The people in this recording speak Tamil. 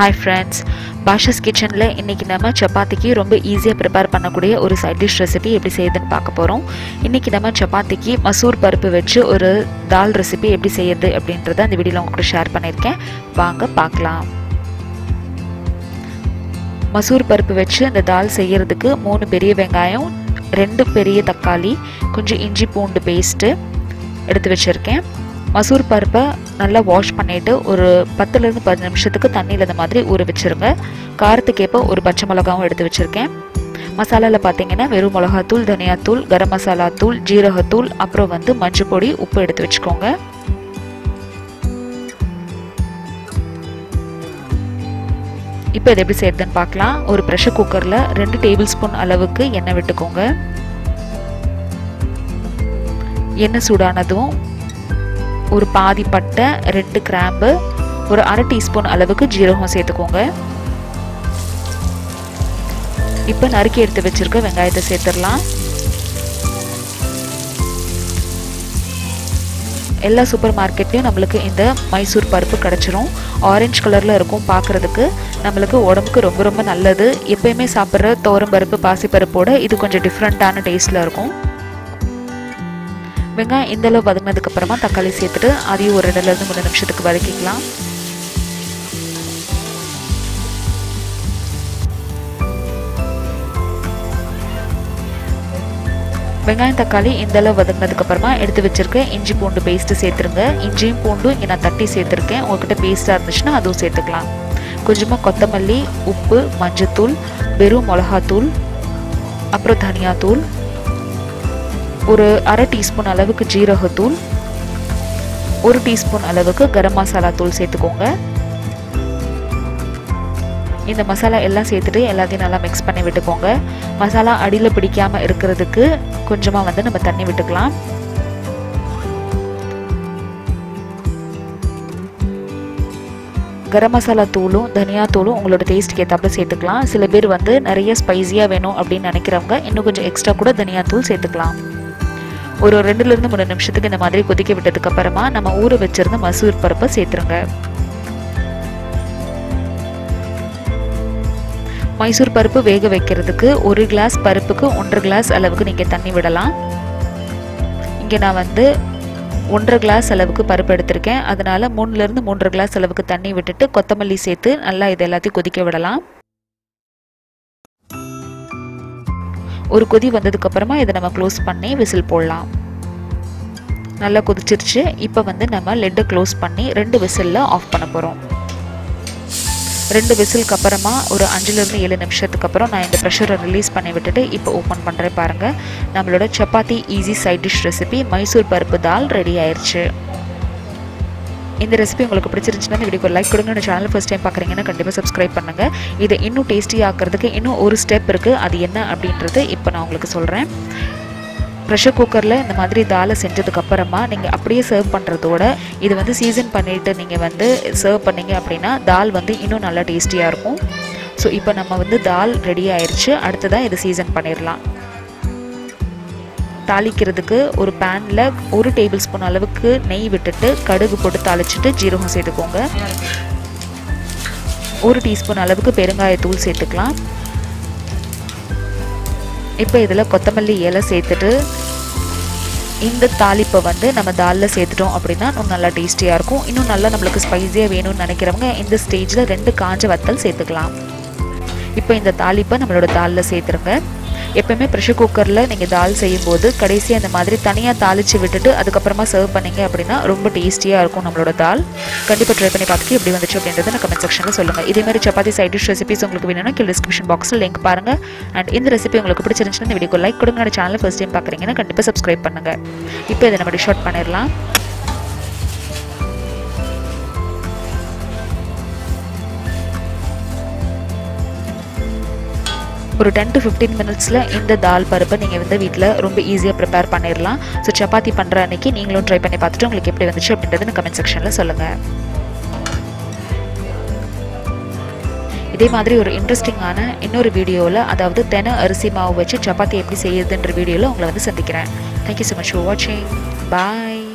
ஹாய் ஃப்ரெண்ட்ஸ் பாஷஸ் கிச்சனில் இன்றைக்கி நம்ம சப்பாத்திக்கு ரொம்ப ஈஸியாக ப்ரிப்பேர் பண்ணக்கூடிய ஒரு சைட் டிஷ் ரெசிபி எப்படி செய்யுதுன்னு பார்க்க போகிறோம் இன்றைக்கி நம்ம சப்பாத்திக்கு மசூர் பருப்பு வச்சு ஒரு தால் ரெசிபி எப்படி செய்யுது அப்படின்றத அந்த வீடியோவில் உங்கள்கிட்ட ஷேர் பண்ணியிருக்கேன். வாங்க பார்க்கலாம். மசூர் பருப்பு வச்சு அந்த தால் செய்கிறதுக்கு மூணு பெரிய வெங்காயம் ரெண்டு பெரிய தக்காளி கொஞ்சம் இஞ்சி பூண்டு பேஸ்ட்டு எடுத்து வச்சுருக்கேன். மசூர் பருப்பை நல்லா வாஷ் பண்ணிவிட்டு ஒரு பத்துலேருந்து பத்து நிமிஷத்துக்கு தண்ணியில் இந்த மாதிரி ஊற வச்சுருங்க. காரத்துக்கேற்ப ஒரு பச்சை மிளகாவும் எடுத்து வச்சுருக்கேன். மசாலாவில் பார்த்தீங்கன்னா வெறும் மிளகாத்தூள் தனியாத்தூள் கரம் மசாலா தூள் ஜீரகத்தூள் அப்புறம் வந்து மஞ்சள் பொடி உப்பு எடுத்து வச்சுக்கோங்க. இப்போ இதை எப்படி செய்யறதுன்னு பார்க்கலாம் ஒரு ப்ரெஷர் குக்கரில் ரெண்டு டேபிள் ஸ்பூன் அளவுக்கு எண்ணெய் விட்டுக்கோங்க. எண்ணெய் சூடானதும் ஒரு பாதி பட்டை ரெண்டு கிராம்பு ஒரு அரை டீஸ்பூன் அளவுக்கு ஜீரகம் சேர்த்துக்கோங்க. இப்போ நறுக்கி எடுத்து வச்சுருக்க வெங்காயத்தை சேர்த்துடலாம். எல்லா சூப்பர் மார்க்கெட்லேயும் நம்மளுக்கு இந்த மைசூர் பருப்பு கிடச்சிரும். ஆரஞ்சு கலரில் இருக்கும் பார்க்குறதுக்கு நம்மளுக்கு உடம்புக்கு ரொம்ப ரொம்ப நல்லது. எப்பயுமே சாப்பிட்ற தோரம் பருப்பு பாசிப்பருப்போட இது கொஞ்சம் டிஃப்ரெண்ட்டான டேஸ்ட்டில் இருக்கும். வெங்காயம் இந்த அளவு வதங்கினதுக்கு அப்புறமா தக்காளி சேர்த்துட்டு அதையும் ஒரு ரெண்டுலேருந்து மூணு நிமிஷத்துக்கு வதக்கிக்கலாம். வெங்காயம் தக்காளி இந்த அளவு வதங்கினதுக்கு அப்புறமா எடுத்து வச்சிருக்க இஞ்சி பூண்டு பேஸ்ட்டு சேர்த்துருங்க. இஞ்சியும் பூண்டும் இங்கே நான் தட்டி சேர்த்துருக்கேன். உங்ககிட்ட பேஸ்ட்டாக இருந்துச்சுன்னா அதுவும் சேர்த்துக்கலாம். கொஞ்சமாக கொத்தமல்லி உப்பு மஞ்சத்தூள் வெறும் மிளகாத்தூள் அப்புறம் தனியாத்தூள் ஒரு அரை டீஸ்பூன் அளவுக்கு ஜீரகத்தூள் ஒரு டீஸ்பூன் அளவுக்கு கரம் மசாலா தூள் சேர்த்துக்கோங்க. இந்த மசாலா எல்லாம் சேர்த்துட்டு எல்லாத்தையும் நல்லா மிக்ஸ் பண்ணி விட்டுக்கோங்க. மசாலா அடியில் பிடிக்காமல் இருக்கிறதுக்கு கொஞ்சமாக வந்து நம்ம தண்ணி விட்டுக்கலாம். கரம் மசாலா தூளும் தனியா தூளும் உங்களோட டேஸ்ட்டுக்கு ஏற்றாப்புல சேர்த்துக்கலாம். சில பேர் வந்து நிறைய ஸ்பைஸியாக வேணும் அப்படின்னு நினைக்கிறவங்க இன்னும் கொஞ்சம் எக்ஸ்ட்ரா கூட தனியா தூள் சேர்த்துக்கலாம். ஒரு ரெண்டுலேருந்து மூணு நிமிஷத்துக்கு இந்த மாதிரி கொதிக்க விட்டதுக்கு அப்புறமா நம்ம ஊற வச்சிருந்த மசூர் பருப்பை சேர்த்துருங்க. மைசூர் பருப்பு வேக வைக்கிறதுக்கு ஒரு கிளாஸ் பருப்புக்கு ஒன்றரை கிளாஸ் அளவுக்கு நீங்கள் தண்ணி விடலாம். இங்கே நான் வந்து ஒன்றரை கிளாஸ் அளவுக்கு பருப்பு எடுத்திருக்கேன். அதனால் மூணுலேருந்து மூன்றரை கிளாஸ் அளவுக்கு தண்ணி விட்டுட்டு கொத்தமல்லி சேர்த்து நல்லா இது எல்லாத்தையும் கொதிக்க விடலாம். ஒரு கொதி வந்ததுக்கப்புறமா இதை நம்ம க்ளோஸ் பண்ணி விசில் போடலாம். நல்லா கொதிச்சிருச்சு. இப்போ வந்து நம்ம லெட்டை க்ளோஸ் பண்ணி ரெண்டு விசிலில் ஆஃப் பண்ண போகிறோம் ரெண்டு விசிலுக்கு அப்புறமா ஒரு அஞ்சுலேருந்து ஏழு நிமிஷத்துக்கு அப்புறம் நான் இந்த ப்ரெஷரை ரிலீஸ் பண்ணி விட்டுட்டு இப்போ ஓப்பன் பண்ணுறேன் பாருங்கள் நம்மளோட chapati easy side dish recipe Mysore பருப்பு தால் ரெடி ஆயிடுச்சு இந்த ரெசிபி உங்களுக்கு பிடிச்சிருந்துச்சுன்னா இந்த வீடியோக்கு லைக் கொடுங்க. இந்த சேனல் ஃபஸ்ட் டைம் பார்க்குறீங்கன்னா கண்டிப்பாக சப்ஸ்கிரைப் பண்ணுங்கள் இதை இன்னும் டேஸ்டி ஆக்கிறதுக்கு இன்னும் ஒரு ஸ்டெப் இருக்குது அது என்ன அப்படின்றது இப்போ நான் உங்களுக்கு சொல்கிறேன் ப்ரெஷர் குக்கரில் இந்த மாதிரி தாலை செஞ்சதுக்கப்புறமா நீங்கள் அப்படியே சர்வ் பண்ணுறதோட இது வந்து சீசன் பண்ணிவிட்டு நீங்கள் வந்து சர்வ் பண்ணிங்க அப்படின்னா தால் வந்து இன்னும் நல்லா டேஸ்டியாக இருக்கும். ஸோ இப்போ நம்ம வந்து தால் ரெடி ஆயிடுச்சு அடுத்ததாக இதை சீசன் பண்ணிடலாம். தாளிக்கிறதுக்கு ஒரு பேனில் ஒரு டேபிள் ஸ்பூன் அளவுக்கு நெய் விட்டுட்டு கடுகு போட்டு தாளிச்சிட்டு ஜீரகம் சேர்த்துக்கோங்க. ஒரு டீஸ்பூன் அளவுக்கு பெருங்காயத்தூள் சேர்த்துக்கலாம். இப்போ இதில் கொத்தமல்லி இலை சேர்த்துட்டு இந்த தாளிப்பை வந்து நம்ம தாலில் சேர்த்துட்டோம் அப்படின்னா இன்னும் நல்லா டேஸ்டியாக இருக்கும். இன்னும் நல்லா நம்மளுக்கு ஸ்பைஸியாக வேணும்னு நினைக்கிறவங்க இந்த ஸ்டேஜில் ரெண்டு காஞ்ச வத்தல் சேர்த்துக்கலாம். இப்போ இந்த தாளிப்பை நம்மளோட தாலில் சேர்த்துருங்க. எப்போயுமே ப்ரெஷர் குக்கரில் நீங்கள் தால் செய்யும்போது கடைசியாக அந்த மாதிரி தனியாக தாளித்து விட்டுட்டு அதுக்கப்புறமா சர்வ் பண்ணிங்க அப்படின்னா ரொம்ப டேஸ்டியாக இருக்கும் நம்மளோட தால். கண்டிப்பாக ட்ரை பண்ணி பார்த்துட்டு எப்படி வந்துச்சு அப்படின்றத நான் கமெண்ட் செக்ஷனில் சொல்லுங்கள் இதே மாதிரி சப்பாத்தி சைட் டிஷ் ரெசிபிஸ் உங்களுக்கு வேணும்னா கீழே டிஸ்கிரிப்ஷன் பாக்ஸில் லிங்க் பாருங்கள் அண்ட் இந்த ரெசிபி உங்களுக்கு பிடிச்சிருந்துச்சுன்னா இந்த வீடியோ லைக் கொடுங்க. சேனல் ஃபஸ்ட் டைம் பார்க்குறீங்கன்னா கண்டிப்பாக சப்ஸ்கிரைப் பண்ணுங்கள் இப்போ இதை நம்ம டிஷ் அவுட் பண்ணிடலாம். ஒரு டென் டு ஃபிஃப்டீன் மினிட்ஸில் இந்த தால் பருப்பை நீங்கள் வந்து வீட்டில் ரொம்ப ஈஸியாக ப்ரிப்பேர் பண்ணிடலாம் ஸோ சப்பாத்தி பண்ணுற அன்னைக்கு நீங்களும் ட்ரை பண்ணி பார்த்துட்டு உங்களுக்கு எப்படி வந்துச்சு அப்படின்றதுன்னு கமெண்ட் செக்ஷனில் சொல்லுங்கள் இதே மாதிரி ஒரு இன்ட்ரெஸ்டிங்கான இன்னொரு வீடியோவில் அதாவது தென அரிசி மாவு வச்சு சப்பாத்தி எப்படி செய்யுதுன்ற வீடியோவில் உங்களை வந்து சந்திக்கிறேன். தேங்க்யூ ஸோ மச் ஃபார் வாட்சிங் பாய்